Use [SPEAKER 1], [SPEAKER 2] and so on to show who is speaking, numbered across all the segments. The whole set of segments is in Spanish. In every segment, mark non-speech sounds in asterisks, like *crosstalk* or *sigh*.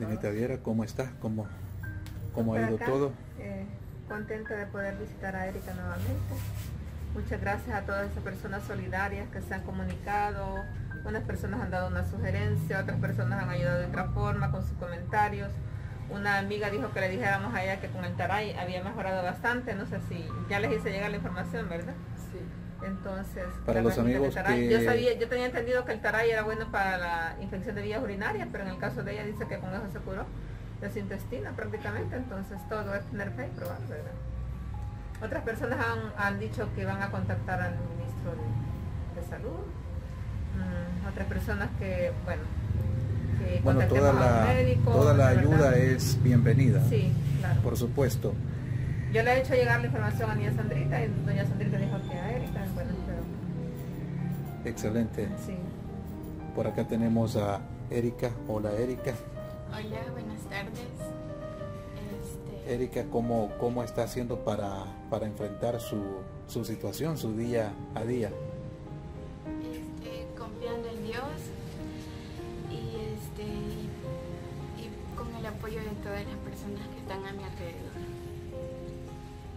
[SPEAKER 1] Dinita Viera, ¿cómo estás? ¿Cómo, cómo ha ido
[SPEAKER 2] acá,
[SPEAKER 1] todo?
[SPEAKER 2] eh, contenta de poder visitar a Erika nuevamente. Muchas gracias a todas esas personas solidarias que se han comunicado. Unas personas han dado una sugerencia, otras personas han ayudado de otra forma con sus comentarios. Una amiga dijo que le dijéramos a ella que con el taray había mejorado bastante. No sé si ya les hice llegar la información, ¿verdad?
[SPEAKER 3] Sí.
[SPEAKER 2] Entonces,
[SPEAKER 1] Para los amigos
[SPEAKER 2] taray.
[SPEAKER 1] que-
[SPEAKER 2] yo sabía, yo tenía entendido que el taray era bueno para la infección de vías urinarias, pero en el caso de ella dice que con eso se curó de su intestino prácticamente, entonces todo es tener fe y probar, ¿verdad? Otras personas han, han dicho que van a contactar al ministro de, de salud, Mm, otras personas que, bueno, que
[SPEAKER 1] Bueno, toda la,
[SPEAKER 2] médico,
[SPEAKER 1] toda la
[SPEAKER 2] ¿verdad?
[SPEAKER 1] ayuda es bienvenida,
[SPEAKER 2] Sí, claro.
[SPEAKER 1] por supuesto.
[SPEAKER 2] Yo le he hecho llegar la información a doña Sandrita y doña Sandrita dijo que a Erika, bueno, pero
[SPEAKER 1] Excelente.
[SPEAKER 2] sí.
[SPEAKER 1] Por acá tenemos a Erika. Hola Erika.
[SPEAKER 3] Hola, buenas tardes. Este,
[SPEAKER 1] Erika, ¿cómo, cómo está haciendo para, para enfrentar su, su situación, su día a día?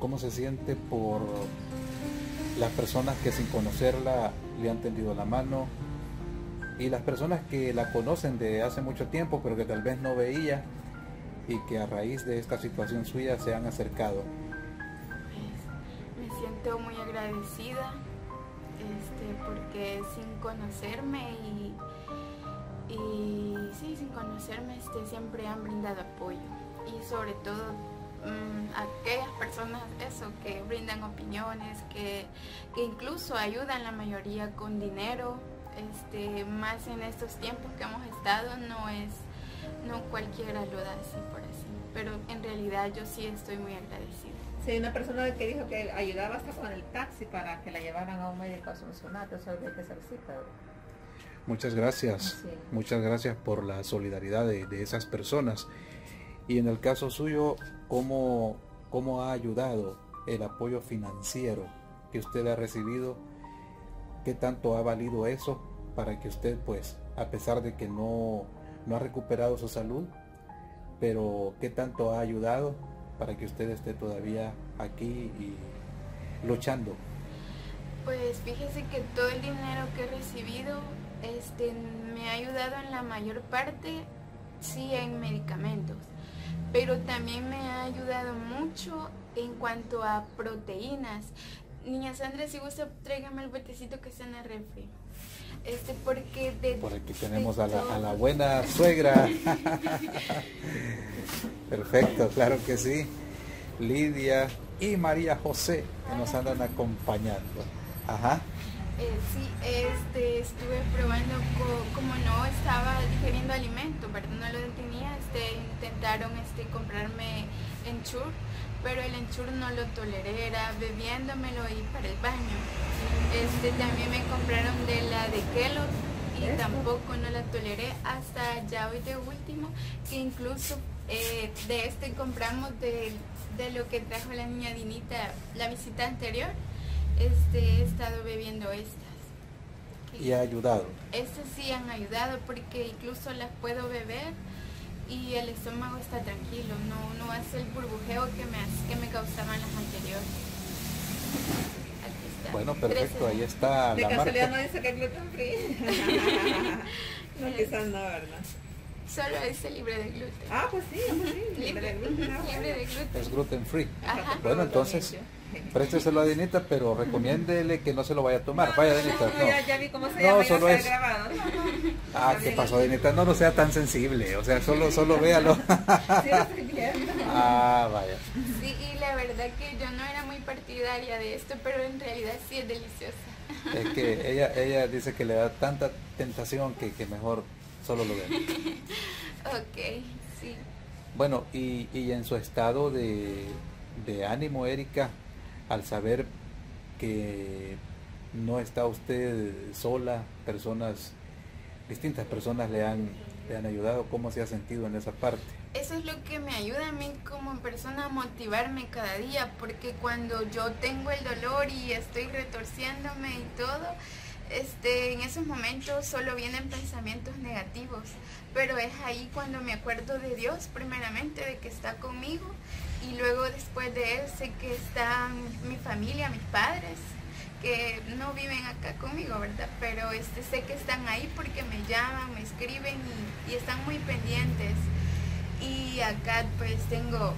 [SPEAKER 1] ¿Cómo se siente por las personas que sin conocerla le han tendido la mano y las personas que la conocen de hace mucho tiempo pero que tal vez no veía y que a raíz de esta situación suya se han acercado?
[SPEAKER 3] Pues, me siento muy agradecida este, porque sin conocerme y, sí, sin conocerme este, siempre han brindado apoyo y sobre todo mm, aquellas personas eso que brindan opiniones que, que incluso ayudan la mayoría con dinero este, más en estos tiempos que hemos estado no es no cualquiera lo da así por así pero en realidad yo sí estoy muy agradecida
[SPEAKER 2] Sí, una persona que dijo que ayudaba hasta con el taxi para que la llevaran a un médico a Sonsonate, eso había que ser cita.
[SPEAKER 1] Muchas gracias,
[SPEAKER 2] Sí.
[SPEAKER 1] muchas gracias por la solidaridad de, de esas personas. Y en el caso suyo, ¿cómo, ¿cómo ha ayudado el apoyo financiero que usted ha recibido? ¿Qué tanto ha valido eso para que usted, pues, a pesar de que no, no ha recuperado su salud, pero qué tanto ha ayudado para que usted esté todavía aquí y luchando?
[SPEAKER 3] Pues fíjese que todo el dinero que he recibido este, me ha ayudado en la mayor parte, sí, en medicamentos, pero también me ha ayudado mucho en cuanto a proteínas. Niña Sandra, si gusta, tráigame el botecito que está en el refri. Este, porque de,
[SPEAKER 1] Por aquí
[SPEAKER 3] de
[SPEAKER 1] tenemos a la, a la buena suegra. *laughs* Perfecto, claro que sí. Lidia y María José que nos andan acompañando. Ajá.
[SPEAKER 3] Eh, sí, este, estuve probando co- como no estaba digeriendo alimento, ¿verdad? No lo tenía, este, intentaron este, comprarme Ensure, pero el Ensure no lo toleré, era bebiéndomelo y para el baño. Este, también me compraron de la de Kellogg y tampoco no la toleré hasta ya hoy de último, que incluso eh, de este compramos de, de lo que trajo la niña Dinita la visita anterior este, he estado bebiendo estas.
[SPEAKER 1] Y ha ayudado.
[SPEAKER 3] Estas sí han ayudado porque incluso las puedo beber y el estómago está tranquilo, no, no hace el burbujeo que me, que me causaban las anteriores. Aquí está.
[SPEAKER 1] Bueno, perfecto, ahí está
[SPEAKER 2] De
[SPEAKER 1] la
[SPEAKER 2] casualidad no dice que es gluten free. *laughs* no, quizás no, ¿verdad?
[SPEAKER 3] Solo es libre de gluten.
[SPEAKER 2] Ah, pues sí, pues sí, libre de gluten. ah, *laughs*
[SPEAKER 3] libre de gluten.
[SPEAKER 1] Es gluten free.
[SPEAKER 3] Ajá.
[SPEAKER 1] Bueno, entonces, présteselo a Dinita, pero recomiéndele que no se lo vaya a tomar. Vaya, Dinita.
[SPEAKER 2] No, ya,
[SPEAKER 1] No.
[SPEAKER 2] ya vi cómo se
[SPEAKER 1] No,
[SPEAKER 2] llama, ya
[SPEAKER 1] solo es-
[SPEAKER 2] grabado. No, no.
[SPEAKER 1] Ah, ¿qué pasó, Dinita? No, no sea tan sensible. O sea, solo, solo véalo.
[SPEAKER 2] Sí, lo estoy viendo.
[SPEAKER 1] Ah, vaya.
[SPEAKER 3] Sí, y la verdad que yo no era muy partidaria de esto, pero en realidad sí es deliciosa.
[SPEAKER 1] Es que ella, ella dice que le da tanta tentación que, que mejor solo lo ve. *laughs*
[SPEAKER 3] Ok, sí.
[SPEAKER 1] Bueno, y, y en su estado de, de ánimo, Erika, al saber que no está usted sola, personas, distintas personas le han, le han ayudado, ¿cómo se ha sentido en esa parte?
[SPEAKER 3] Eso es lo que me ayuda a mí como persona a motivarme cada día, porque cuando yo tengo el dolor y estoy retorciéndome y todo, este, en esos momentos solo vienen pensamientos negativos, pero es ahí cuando me acuerdo de Dios primeramente, de que está conmigo y luego después de Él sé que están mi familia, mis padres, que no viven acá conmigo, ¿verdad? Pero este, sé que están ahí porque me llaman, me escriben y, y están muy pendientes. Y acá pues tengo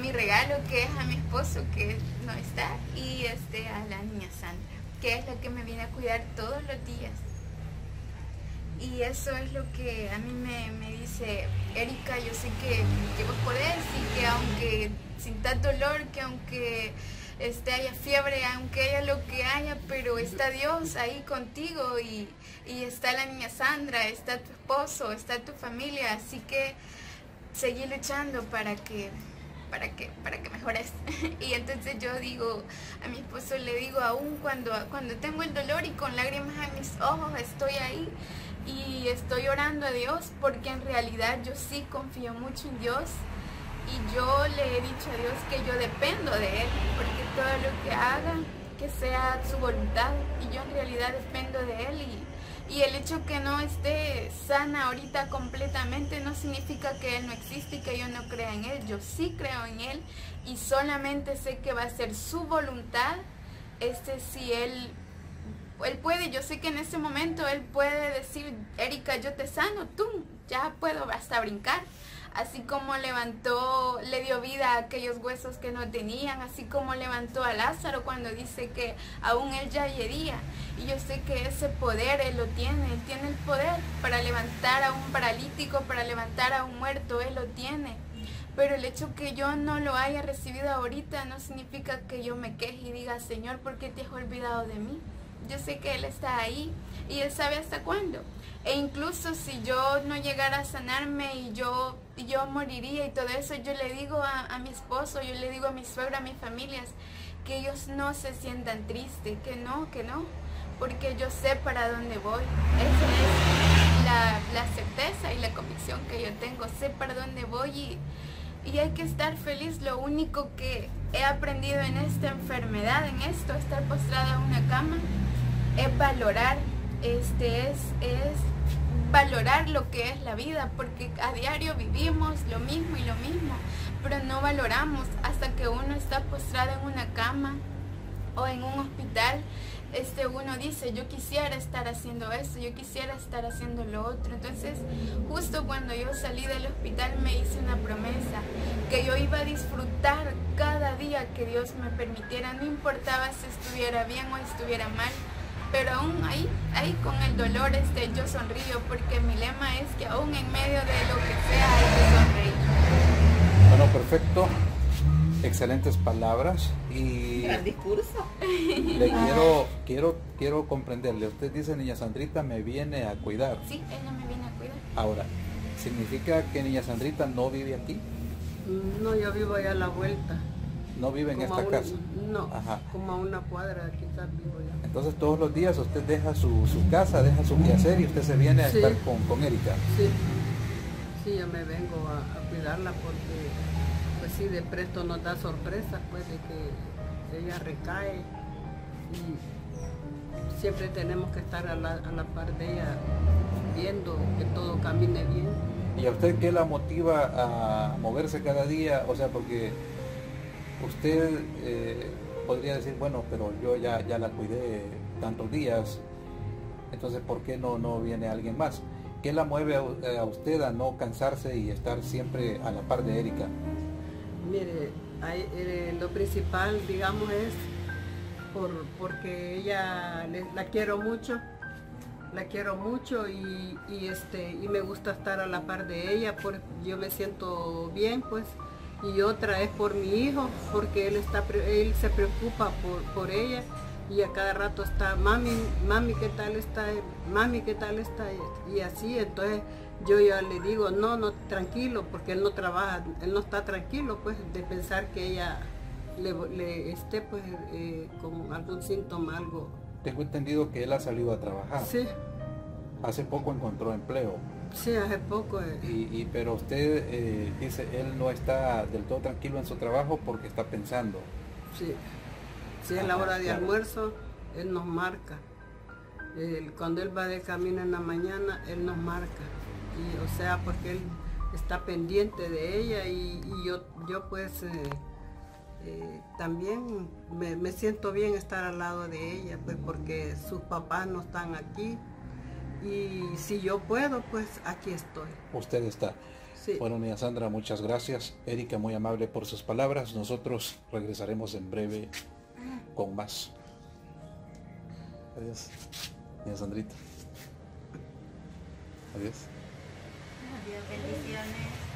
[SPEAKER 3] mi regalo que es a mi esposo que no está y este a la niña Sandra, que es la que me viene a cuidar todos los días. Y eso es lo que a mí me, dice, Erika, yo sé que, que, vos podés y que aunque sintas dolor, que aunque este, haya fiebre, aunque haya lo que haya, pero está Dios ahí contigo y, y está la niña Sandra, está tu esposo, está tu familia, así que seguí luchando para que para que, para que mejores. *laughs* y entonces yo digo, a mi esposo le digo, aún cuando, cuando tengo el dolor y con lágrimas en mis ojos, estoy ahí estoy orando a Dios porque en realidad yo sí confío mucho en Dios y yo le he dicho a Dios que yo dependo de Él, porque todo lo que haga, que sea su voluntad y yo en realidad dependo de Él y y el hecho que no esté sana ahorita completamente no significa que Él no existe y que yo no crea en Él. Yo sí creo en Él y solamente sé que va a ser su voluntad. Este, si Él, Él puede, yo sé que en ese momento Él puede decir, Erika, yo te sano, tú, ya puedo hasta brincar así como levantó, le dio vida a aquellos huesos que no tenían, así como levantó a Lázaro cuando dice que aún él ya hería. Y yo sé que ese poder él lo tiene, él tiene el poder para levantar a un paralítico, para levantar a un muerto, él lo tiene. Pero el hecho que yo no lo haya recibido ahorita no significa que yo me queje y diga, Señor, ¿por qué te has olvidado de mí? Yo sé que Él está ahí y Él sabe hasta cuándo. E incluso si yo no llegara a sanarme y yo, yo moriría y todo eso, yo le digo a, mi esposo, yo le digo a mi suegra, a mis familias, que ellos no se sientan tristes, que no, que no, porque yo sé para dónde voy. Esa es la, la certeza y la convicción que yo tengo, sé para dónde voy y, y hay que estar feliz. Lo único que he aprendido en esta enfermedad, en esto, estar postrada en una cama, es valorar este es, es valorar lo que es la vida, porque a diario vivimos lo mismo y lo mismo, pero no valoramos hasta que uno está postrado en una cama o en un hospital. Este, uno dice, yo quisiera estar haciendo esto, yo quisiera estar haciendo lo otro. Entonces, justo cuando yo salí del hospital me hice una promesa, que yo iba a disfrutar cada día que Dios me permitiera, no importaba si estuviera bien o estuviera mal, pero aún ahí, ahí con el dolor este, yo sonrío porque mi lema es que aún en medio de lo que sea hay que sonreír.
[SPEAKER 1] Bueno, perfecto. Excelentes palabras y
[SPEAKER 2] gran discurso.
[SPEAKER 1] Le quiero, quiero, quiero comprenderle. Usted dice niña Sandrita me viene a cuidar.
[SPEAKER 3] Sí, ella me viene a cuidar.
[SPEAKER 1] Ahora, ¿significa que niña Sandrita no vive aquí?
[SPEAKER 4] No, yo vivo allá a la vuelta.
[SPEAKER 1] ¿No vive en esta casa?
[SPEAKER 4] No, como a una cuadra quizás vivo ya.
[SPEAKER 1] Entonces todos los días usted deja su, casa, deja su quehacer y usted se viene a estar con, con Erika.
[SPEAKER 4] Sí, sí, yo me vengo a, cuidarla porque pues sí, de presto nos da sorpresa pues de que ella recae y siempre tenemos que estar a la, a la par de ella viendo que todo camine bien.
[SPEAKER 1] ¿Y a usted qué la motiva a moverse cada día? O sea, porque usted eh, podría decir, bueno, pero yo ya, ya la cuidé tantos días, entonces ¿por qué no, no viene alguien más? ¿Qué la mueve a, usted a no cansarse y estar siempre a la par de Erika?
[SPEAKER 4] Mire, eh, lo principal, digamos, es por, porque ella la quiero mucho, la quiero mucho y, este, y me gusta estar a la par de ella, porque yo me siento bien, pues y otra es por mi hijo, porque él, está, él se preocupa por, ella y a cada rato está, mami, mami, ¿qué tal está? Mami, ¿qué tal está? Y así, entonces yo ya le digo, no, no, tranquilo, porque él no trabaja, él no está tranquilo, pues, de pensar que ella le, esté, pues, eh, con algún síntoma, algo.
[SPEAKER 1] Tengo entendido que él ha salido a trabajar.
[SPEAKER 4] Sí.
[SPEAKER 1] Hace poco encontró empleo.
[SPEAKER 4] Sí, hace poco. Eh.
[SPEAKER 1] Y, pero usted eh, dice, él no está del todo tranquilo en su trabajo porque está pensando.
[SPEAKER 4] Sí, si es la hora de almuerzo, él nos marca. Él- cuando él va de camino en la mañana, él nos marca. Y, o sea, porque él está pendiente de ella y, y yo, yo pues eh, eh, también me, me siento bien estar al lado de ella, pues porque sus papás no están aquí. Y si yo puedo, pues aquí estoy.
[SPEAKER 1] Usted está.
[SPEAKER 4] Sí.
[SPEAKER 1] Bueno, niña Sandra, muchas gracias. Erika, muy amable por sus palabras. Nosotros regresaremos en breve con más. Adiós. Niña Sandrita. Adiós.
[SPEAKER 5] Adiós, bendiciones.